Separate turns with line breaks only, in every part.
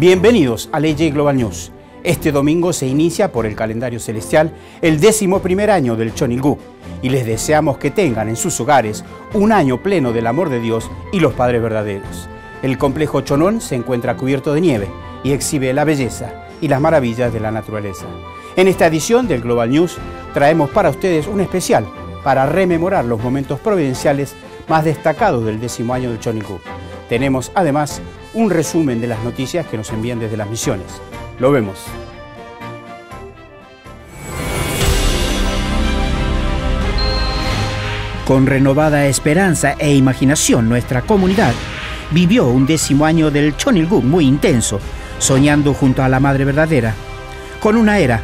Bienvenidos a AJ Global News. Este domingo se inicia por el calendario celestial el décimo primer año del Chonilgú y les deseamos que tengan en sus hogares un año pleno del amor de Dios y los padres verdaderos. El complejo Chonón se encuentra cubierto de nieve y exhibe la belleza y las maravillas de la naturaleza. En esta edición del Global News traemos para ustedes un especial para rememorar los momentos providenciales más destacados del décimo año del Chonilgú. Tenemos además un resumen de las noticias que nos envían desde las misiones. Lo vemos. Con renovada esperanza e imaginación, nuestra comunidad vivió un décimo año del Chonilguk muy intenso, soñando junto a la Madre Verdadera, con una era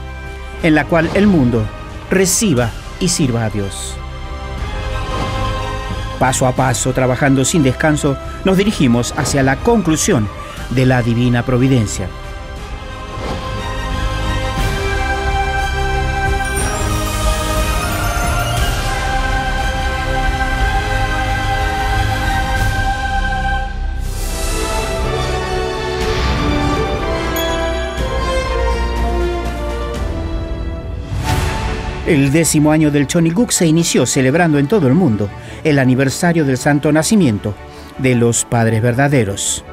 en la cual el mundo reciba y sirva a Dios. Paso a paso, trabajando sin descanso, nos dirigimos hacia la conclusión de la divina providencia. El décimo año del Chonilguk se inició celebrando en todo el mundo el aniversario del santo nacimiento de los padres verdaderos.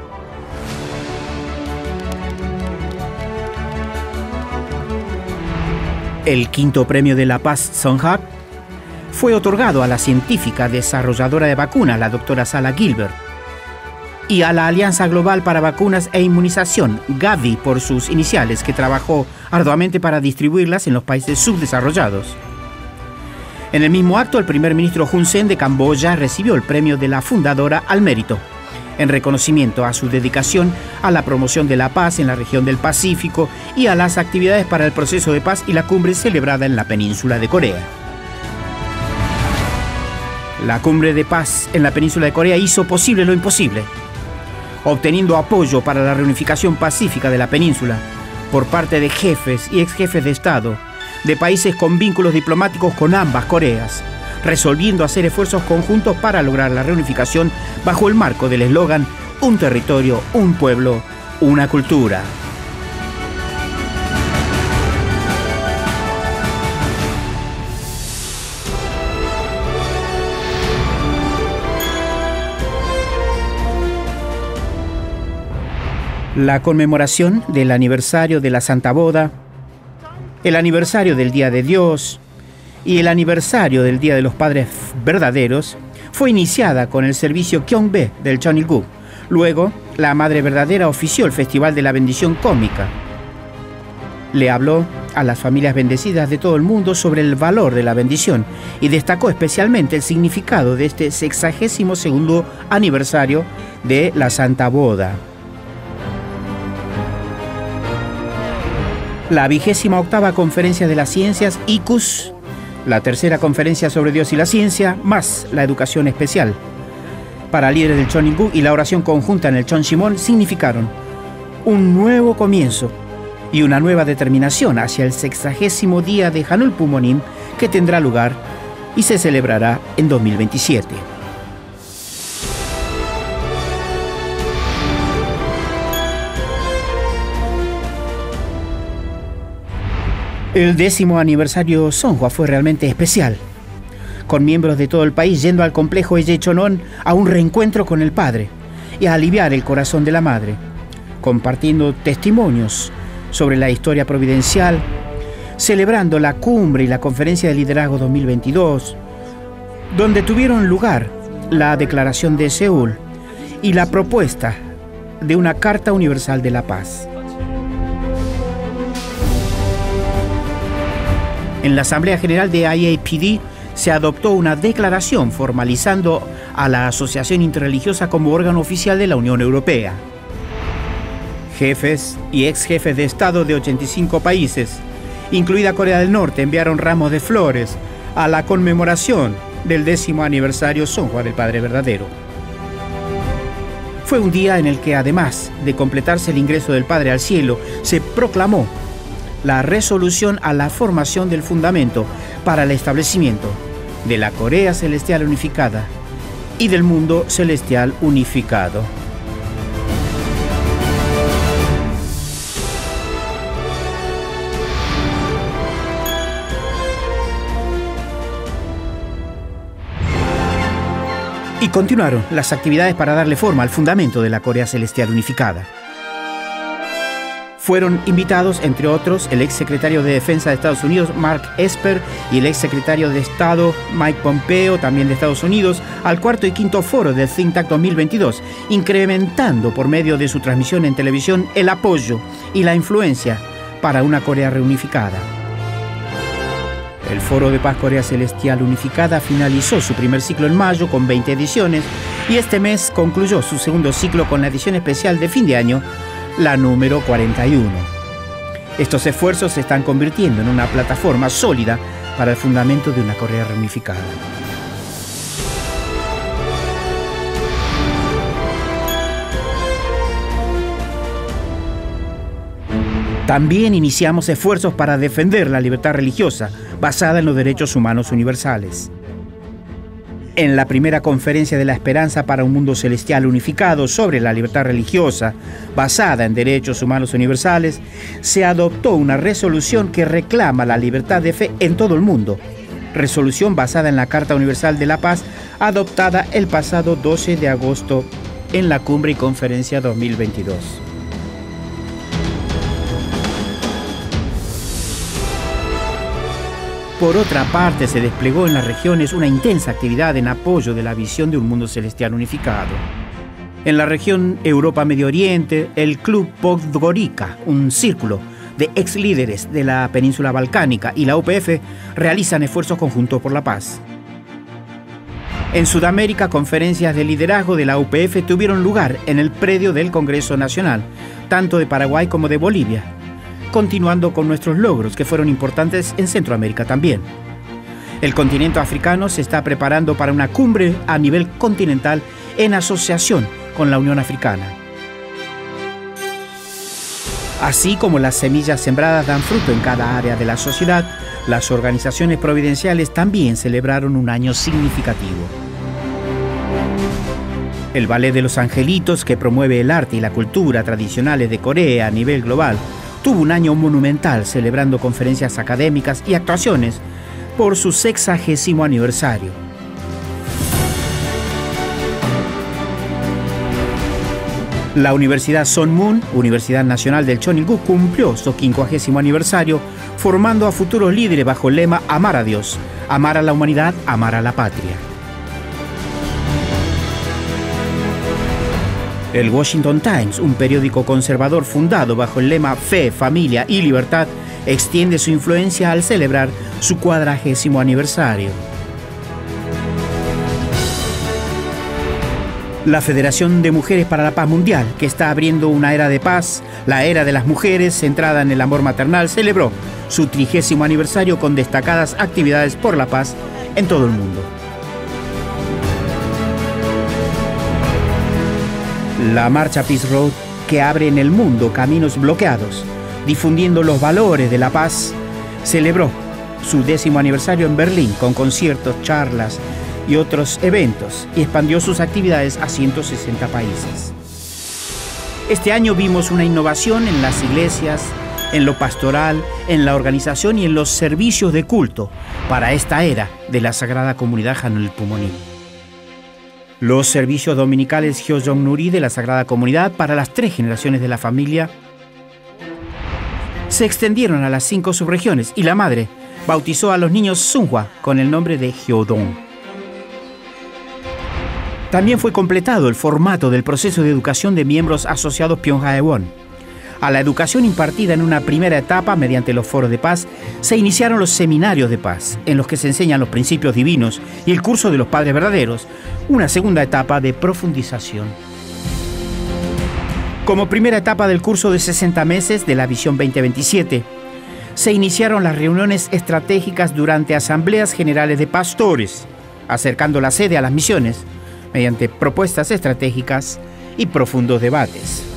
El quinto premio de la paz Songhak fue otorgado a la científica desarrolladora de vacunas, la doctora Sala Gilbert, y a la Alianza Global para Vacunas e Inmunización, Gavi, por sus iniciales, que trabajó arduamente para distribuirlas en los países subdesarrollados. En el mismo acto, el primer ministro Hun Sen de Camboya recibió el premio de la fundadora al mérito, en reconocimiento a su dedicación a la promoción de la paz en la región del Pacífico y a las actividades para el proceso de paz y la cumbre celebrada en la península de Corea. La cumbre de paz en la península de Corea hizo posible lo imposible obteniendo apoyo para la reunificación pacífica de la península por parte de jefes y ex jefes de Estado de países con vínculos diplomáticos con ambas Coreas, resolviendo hacer esfuerzos conjuntos para lograr la reunificación bajo el marco del eslogan Un territorio, un pueblo, una cultura. La conmemoración del aniversario de la Santa Boda, el aniversario del Día de Dios y el aniversario del Día de los Padres Verdaderos fue iniciada con el servicio Kyongbe del Chonilgu. Luego, la Madre Verdadera ofició el Festival de la Bendición Cómica. Le habló a las familias bendecidas de todo el mundo sobre el valor de la bendición y destacó especialmente el significado de este sexagésimo segundo aniversario de la Santa Boda. La vigésima octava conferencia de las ciencias ICUS, la tercera conferencia sobre Dios y la ciencia, más la educación especial. Para líderes del Chonilgu y la oración conjunta en el Chon Shimon significaron un nuevo comienzo y una nueva determinación hacia el sexagésimo día de Hanul Pumonim que tendrá lugar y se celebrará en 2027. El décimo aniversario Songhua fue realmente especial, con miembros de todo el país yendo al complejo Chonón a un reencuentro con el padre y a aliviar el corazón de la madre, compartiendo testimonios sobre la historia providencial, celebrando la cumbre y la conferencia de liderazgo 2022, donde tuvieron lugar la declaración de Seúl y la propuesta de una Carta Universal de la Paz. En la Asamblea General de IAPD se adoptó una declaración formalizando a la Asociación Interreligiosa como órgano oficial de la Unión Europea. Jefes y ex jefes de Estado de 85 países, incluida Corea del Norte, enviaron ramos de flores a la conmemoración del décimo aniversario Son Juan del Padre Verdadero. Fue un día en el que, además de completarse el ingreso del Padre al cielo, se proclamó la resolución a la formación del fundamento para el establecimiento de la Corea Celestial Unificada y del mundo celestial unificado. Y continuaron las actividades para darle forma al fundamento de la Corea Celestial Unificada. Fueron invitados, entre otros, el ex secretario de Defensa de Estados Unidos, Mark Esper, y el ex secretario de Estado, Mike Pompeo, también de Estados Unidos, al cuarto y quinto foro del Think Tank 2022, incrementando por medio de su transmisión en televisión el apoyo y la influencia para una Corea reunificada. El Foro de Paz Corea Celestial Unificada finalizó su primer ciclo en mayo con 20 ediciones y este mes concluyó su segundo ciclo con la edición especial de fin de año la número 41. Estos esfuerzos se están convirtiendo en una plataforma sólida para el fundamento de una Corea reunificada. También iniciamos esfuerzos para defender la libertad religiosa basada en los derechos humanos universales. En la primera conferencia de la esperanza para un mundo celestial unificado sobre la libertad religiosa basada en derechos humanos universales, se adoptó una resolución que reclama la libertad de fe en todo el mundo. Resolución basada en la Carta Universal de la Paz adoptada el pasado 12 de agosto en la Cumbre y Conferencia 2022. Por otra parte, se desplegó en las regiones una intensa actividad en apoyo de la visión de un mundo celestial unificado. En la región Europa-Medio Oriente, el Club Podgorica, un círculo de ex líderes de la península balcánica y la UPF realizan esfuerzos conjuntos por la paz. En Sudamérica, conferencias de liderazgo de la UPF tuvieron lugar en el predio del Congreso Nacional, tanto de Paraguay como de Bolivia, continuando con nuestros logros que fueron importantes en Centroamérica también. El continente africano se está preparando para una cumbre a nivel continental en asociación con la Unión Africana. Así como las semillas sembradas dan fruto en cada área de la sociedad, las organizaciones providenciales también celebraron un año significativo. El Ballet de los Angelitos, que promueve el arte y la cultura tradicionales de Corea a nivel global, tuvo un año monumental celebrando conferencias académicas y actuaciones por su sexagésimo aniversario. La Universidad Son Moon, Universidad Nacional del Chonilgu, cumplió su quincuagésimo aniversario formando a futuros líderes bajo el lema Amar a Dios, amar a la humanidad, amar a la patria. El Washington Times, un periódico conservador fundado bajo el lema Fe, Familia y Libertad, extiende su influencia al celebrar su cuadragésimo aniversario. La Federación de Mujeres para la Paz Mundial, que está abriendo una era de paz, la era de las mujeres centrada en el amor maternal, celebró su trigésimo aniversario con destacadas actividades por la paz en todo el mundo. La marcha Peace Road, que abre en el mundo caminos bloqueados, difundiendo los valores de la paz, celebró su décimo aniversario en Berlín con conciertos, charlas y otros eventos y expandió sus actividades a 160 países. Este año vimos una innovación en las iglesias, en lo pastoral, en la organización y en los servicios de culto para esta era de la Sagrada Comunidad Hanul Pumoní los servicios dominicales Hyojong Nuri de la Sagrada Comunidad para las tres generaciones de la familia se extendieron a las cinco subregiones y la madre bautizó a los niños Sunhua con el nombre de Hyodong. También fue completado el formato del proceso de educación de miembros asociados Pyonghwaewon a la educación impartida en una primera etapa mediante los foros de paz, se iniciaron los seminarios de paz, en los que se enseñan los principios divinos y el curso de los padres verdaderos, una segunda etapa de profundización. Como primera etapa del curso de 60 meses de la Visión 2027, se iniciaron las reuniones estratégicas durante asambleas generales de pastores, acercando la sede a las misiones mediante propuestas estratégicas y profundos debates.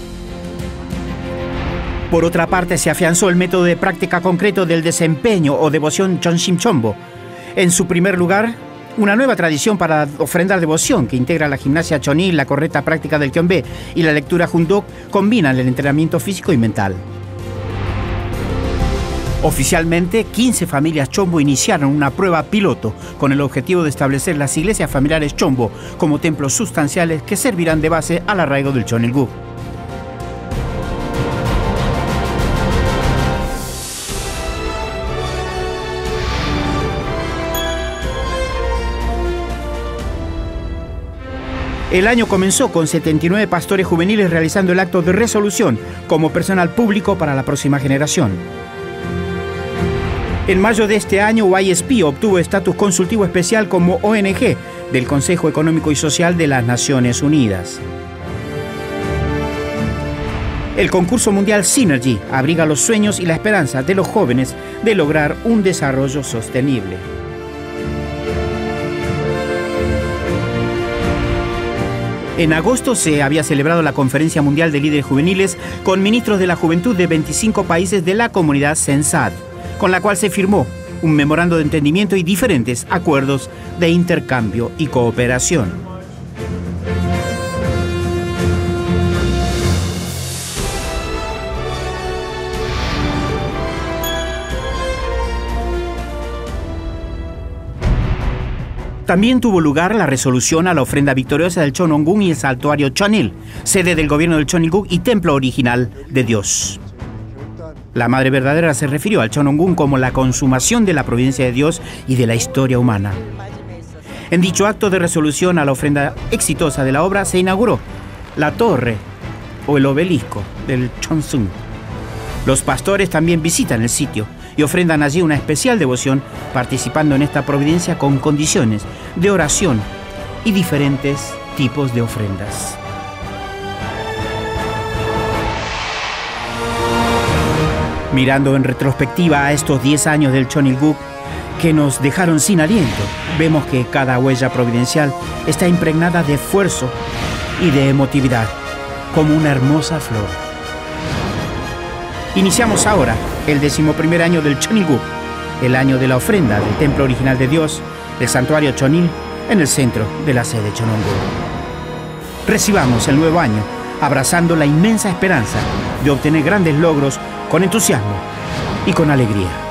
Por otra parte, se afianzó el método de práctica concreto del desempeño o devoción Chonshim Chombo. En su primer lugar, una nueva tradición para ofrendar devoción que integra la gimnasia choní, la correcta práctica del Kyombe y la lectura Jundok combinan el entrenamiento físico y mental. Oficialmente, 15 familias Chombo iniciaron una prueba piloto con el objetivo de establecer las iglesias familiares Chombo como templos sustanciales que servirán de base al arraigo del Chonilgu. El año comenzó con 79 pastores juveniles realizando el acto de resolución como personal público para la próxima generación. En mayo de este año, YSP obtuvo estatus consultivo especial como ONG del Consejo Económico y Social de las Naciones Unidas. El concurso mundial Synergy abriga los sueños y la esperanza de los jóvenes de lograr un desarrollo sostenible. En agosto se había celebrado la Conferencia Mundial de Líderes Juveniles con ministros de la juventud de 25 países de la comunidad CENSAD, con la cual se firmó un memorando de entendimiento y diferentes acuerdos de intercambio y cooperación. También tuvo lugar la resolución a la ofrenda victoriosa del Chonongun y el santuario Chonil, sede del gobierno del Chonilguk y templo original de Dios. La Madre Verdadera se refirió al Chonongun como la consumación de la providencia de Dios y de la historia humana. En dicho acto de resolución a la ofrenda exitosa de la obra se inauguró la torre o el obelisco del Chonsun. Los pastores también visitan el sitio y ofrendan allí una especial devoción participando en esta providencia con condiciones de oración y diferentes tipos de ofrendas. Mirando en retrospectiva a estos 10 años del Chonilguk que nos dejaron sin aliento, vemos que cada huella providencial está impregnada de esfuerzo y de emotividad, como una hermosa flor. Iniciamos ahora el decimoprimer año del Chonilguk, el año de la ofrenda del templo original de Dios, del santuario Chonil, en el centro de la sede Chonongu. Recibamos el nuevo año abrazando la inmensa esperanza de obtener grandes logros con entusiasmo y con alegría.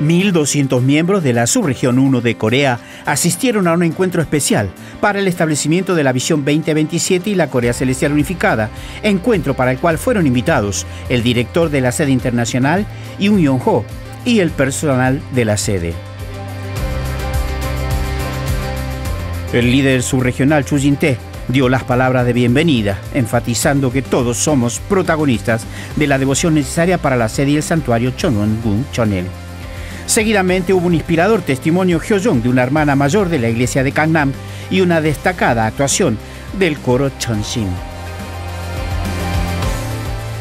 1.200 miembros de la subregión 1 de Corea asistieron a un encuentro especial para el establecimiento de la Visión 2027 y la Corea Celestial Unificada, encuentro para el cual fueron invitados el director de la sede internacional, Yoon Yong-ho, y el personal de la sede. El líder subregional Chu Jin-tae dio las palabras de bienvenida, enfatizando que todos somos protagonistas de la devoción necesaria para la sede y el santuario Chonwon-gun Chonel. Seguidamente hubo un inspirador testimonio Hyojong de una hermana mayor de la iglesia de Gangnam y una destacada actuación del coro Chonshin.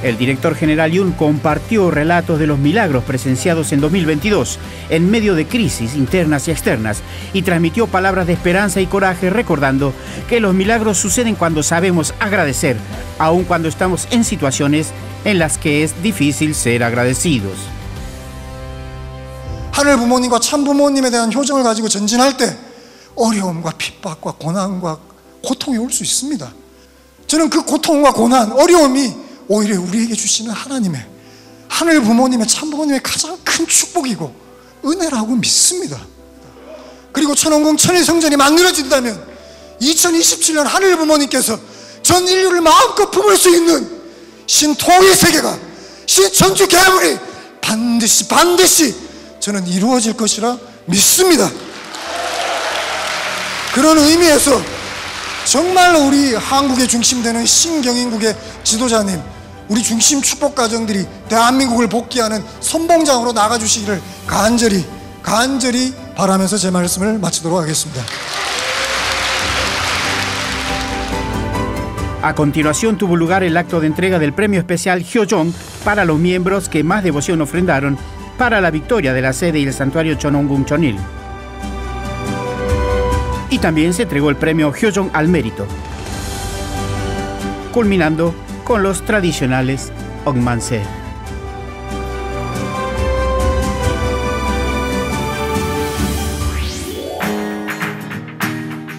El director general Yun compartió relatos de los milagros presenciados en 2022 en medio de crisis internas y externas y transmitió palabras de esperanza y coraje recordando que los milagros suceden cuando sabemos agradecer, aun cuando estamos en situaciones en las que es difícil ser agradecidos.
하늘 부모님과 참 부모님에 대한 효정을 가지고 전진할 때 어려움과 핍박과 고난과 고통이 올 수 있습니다. 저는 그 고통과 고난, 어려움이 오히려 우리에게 주시는 하나님의 하늘 부모님의 참 부모님의 가장 큰 축복이고 은혜라고 믿습니다. 그리고 천원궁 천일 성전이 만들어진다면 2027년 하늘 부모님께서 전 인류를 마음껏 품을 수 있는 신통의 세계가 신천주 개물이 반드시 반드시 저는 이루어질 것이라 믿습니다. 그런 의미에서 정말로 우리 한국의 중심되는 신경인국의 지도자님, 우리 중심 축복 가정들이 대한민국을 복귀하는 선봉장으로 나가주시기를 간절히 간절히 바라면서 제 말씀을 마치도록 하겠습니다.
A continuación tuvo lugar el acto de entrega del premio especial Hyojong para los miembros que más devoción ofrendaron para la victoria de la sede y el santuario Chonongun Chonil. Y también se entregó el premio Hyojong al mérito, culminando con los tradicionales Ongmanse.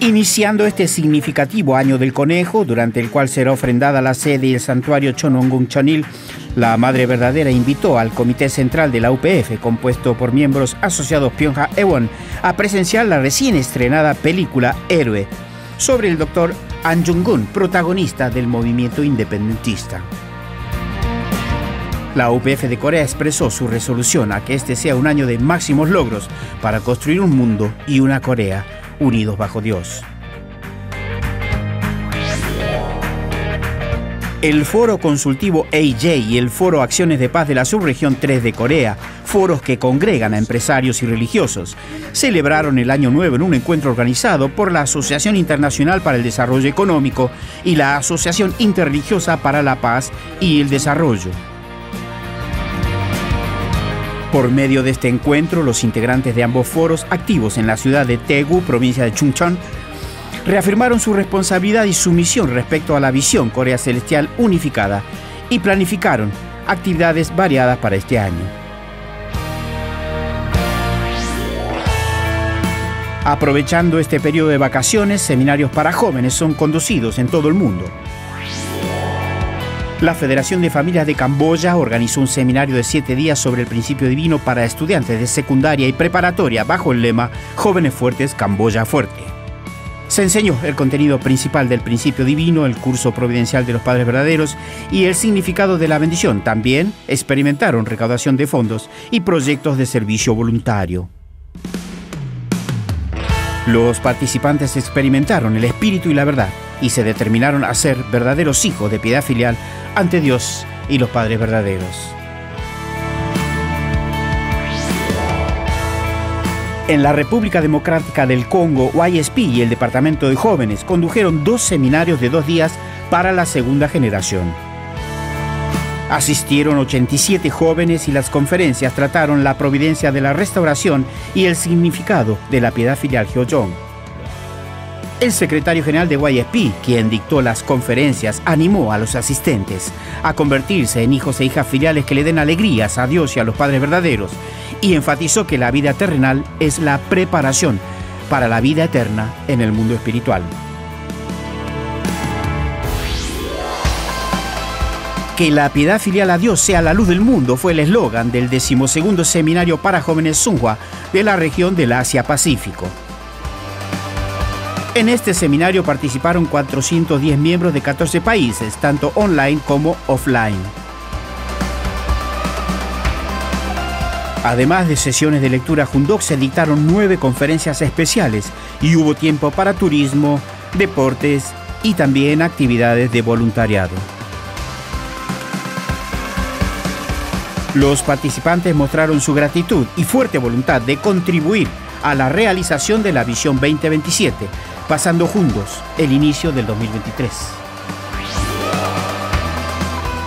Iniciando este significativo año del conejo, durante el cual será ofrendada la sede y el santuario Chonongun Chonil, la Madre Verdadera invitó al Comité Central de la UPF, compuesto por miembros asociados Pyongyang Ewon, a presenciar la recién estrenada película Héroe, sobre el doctor An Jung-gun, protagonista del movimiento independentista. La UPF de Corea expresó su resolución a que este sea un año de máximos logros para construir un mundo y una Corea unidos bajo Dios. El Foro Consultivo AJ y el Foro Acciones de Paz de la Subregión 3 de Corea, foros que congregan a empresarios y religiosos, celebraron el Año Nuevo en un encuentro organizado por la Asociación Internacional para el Desarrollo Económico y la Asociación Interreligiosa para la Paz y el Desarrollo. Por medio de este encuentro, los integrantes de ambos foros, activos en la ciudad de Daegu, provincia de Chungcheon, reafirmaron su responsabilidad y su misión respecto a la visión Corea Celestial unificada y planificaron actividades variadas para este año. Aprovechando este periodo de vacaciones, seminarios para jóvenes son conducidos en todo el mundo. La Federación de Familias de Camboya organizó un seminario de siete días sobre el principio divino para estudiantes de secundaria y preparatoria bajo el lema Jóvenes Fuertes, Camboya Fuerte. Se enseñó el contenido principal del principio divino, el curso providencial de los padres verdaderos y el significado de la bendición. También experimentaron recaudación de fondos y proyectos de servicio voluntario. Los participantes experimentaron el espíritu y la verdad y se determinaron a ser verdaderos hijos de piedad filial ante Dios y los padres verdaderos. En la República Democrática del Congo, YSP y el Departamento de Jóvenes condujeron dos seminarios de dos días para la segunda generación. Asistieron 87 jóvenes y las conferencias trataron la providencia de la restauración y el significado de la piedad filial Hyojong. El secretario general de YSP, quien dictó las conferencias, animó a los asistentes a convertirse en hijos e hijas filiales que le den alegrías a Dios y a los padres verdaderos y enfatizó que la vida terrenal es la preparación para la vida eterna en el mundo espiritual. Que la piedad filial a Dios sea la luz del mundo fue el eslogan del decimosegundo seminario para jóvenes Sunhua de la región del Asia-Pacífico. En este seminario participaron 410 miembros de 14 países, tanto online como offline. Además de sesiones de lectura Jundoc, se dictaron nueve conferencias especiales y hubo tiempo para turismo, deportes y también actividades de voluntariado. Los participantes mostraron su gratitud y fuerte voluntad de contribuir a la realización de la Visión 2027, pasando juntos el inicio del 2023.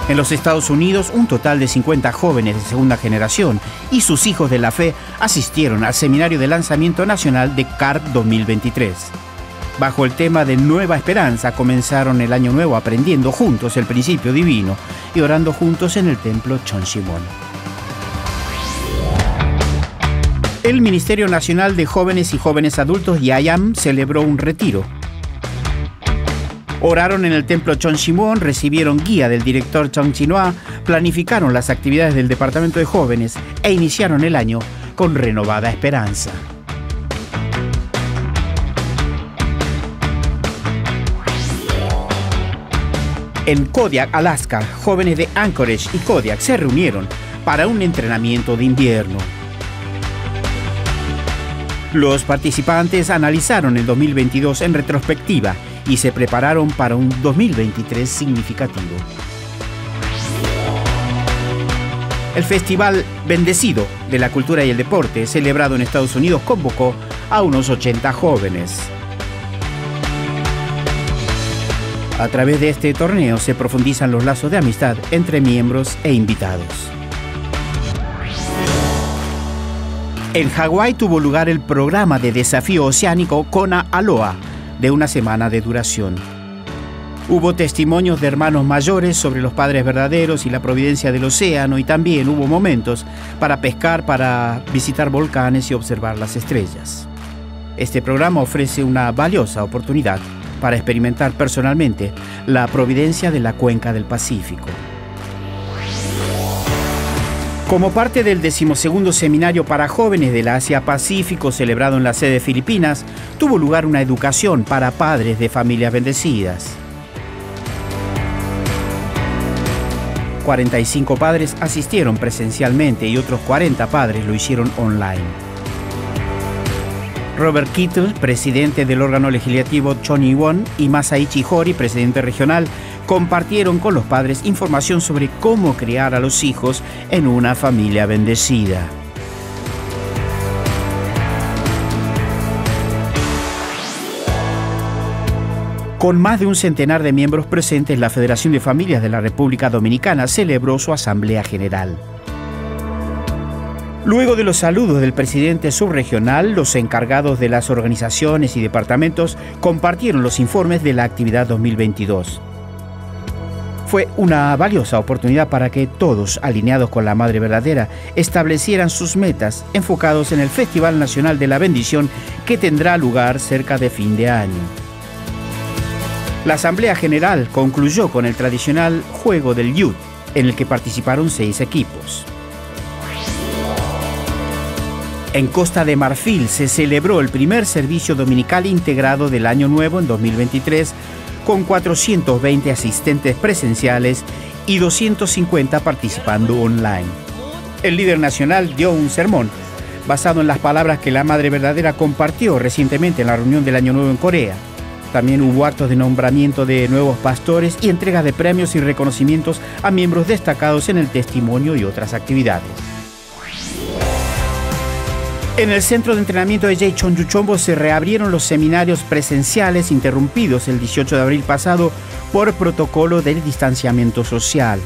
En los Estados Unidos, un total de 50 jóvenes de segunda generación y sus hijos de la fe asistieron al seminario de lanzamiento nacional de CARP 2023. Bajo el tema de Nueva Esperanza, comenzaron el año nuevo aprendiendo juntos el principio divino y orando juntos en el templo Chonshimon. El Ministerio Nacional de Jóvenes y Jóvenes Adultos, YAYAM, celebró un retiro. Oraron en el templo Chonshimon, recibieron guía del director Chong Chinoa, planificaron las actividades del Departamento de Jóvenes e iniciaron el año con renovada esperanza. En Kodiak, Alaska, jóvenes de Anchorage y Kodiak se reunieron para un entrenamiento de invierno. Los participantes analizaron el 2022 en retrospectiva y se prepararon para un 2023 significativo. El Festival Bendecido de la Cultura y el Deporte, celebrado en Estados Unidos, convocó a unos 80 jóvenes. A través de este torneo se profundizan los lazos de amistad entre miembros e invitados. En Hawái tuvo lugar el programa de desafío oceánico Kona Aloha, de una semana de duración. Hubo testimonios de hermanos mayores sobre los padres verdaderos y la providencia del océano y también hubo momentos para pescar, para visitar volcanes y observar las estrellas. Este programa ofrece una valiosa oportunidad para experimentar personalmente la providencia de la cuenca del Pacífico. Como parte del decimosegundo seminario para jóvenes del Asia-Pacífico celebrado en la sede de Filipinas, tuvo lugar una educación para padres de familias bendecidas. 45 padres asistieron presencialmente y otros 40 padres lo hicieron online. Robert Kittle, presidente del órgano legislativo Choni Won, y Masaichi Hori, presidente regional, compartieron con los padres información sobre cómo criar a los hijos en una familia bendecida. Con más de un centenar de miembros presentes, la Federación de Familias de la República Dominicana celebró su Asamblea General. Luego de los saludos del presidente subregional, los encargados de las organizaciones y departamentos compartieron los informes de la actividad 2022. Fue una valiosa oportunidad para que todos, alineados con la Madre Verdadera, establecieran sus metas enfocados en el Festival Nacional de la Bendición que tendrá lugar cerca de fin de año. La Asamblea General concluyó con el tradicional Juego del Youth, en el que participaron seis equipos. En Costa de Marfil se celebró el primer servicio dominical integrado del Año Nuevo en 2023 con 420 asistentes presenciales y 250 participando online. El líder nacional dio un sermón basado en las palabras que la Madre Verdadera compartió recientemente en la reunión del Año Nuevo en Corea. También hubo actos de nombramiento de nuevos pastores y entrega de premios y reconocimientos a miembros destacados en el testimonio y otras actividades. En el centro de entrenamiento de Jay Chonjuchombo se reabrieron los seminarios presenciales interrumpidos el 18 de abril pasado por protocolo del distanciamiento social.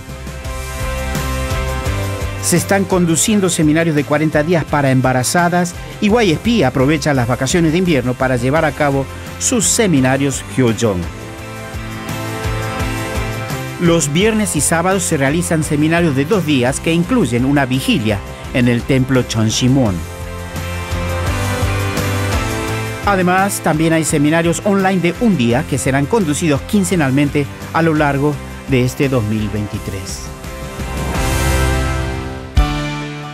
Se están conduciendo seminarios de 40 días para embarazadas y YSP aprovecha las vacaciones de invierno para llevar a cabo sus seminarios Hyojong. Los viernes y sábados se realizan seminarios de dos días que incluyen una vigilia en el templo Chonshimon. Además, también hay seminarios online de un día que serán conducidos quincenalmente a lo largo de este 2023.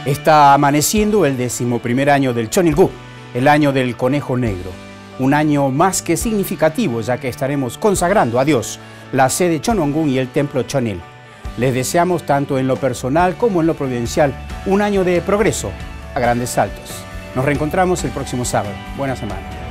Está amaneciendo el decimoprimer año del Chonilgu, el año del conejo negro. Un año más que significativo, ya que estaremos consagrando a Dios la sede Chonongun y el templo Chonil. Les deseamos tanto en lo personal como en lo providencial un año de progreso a grandes saltos. Nos reencontramos el próximo sábado. Buena semana.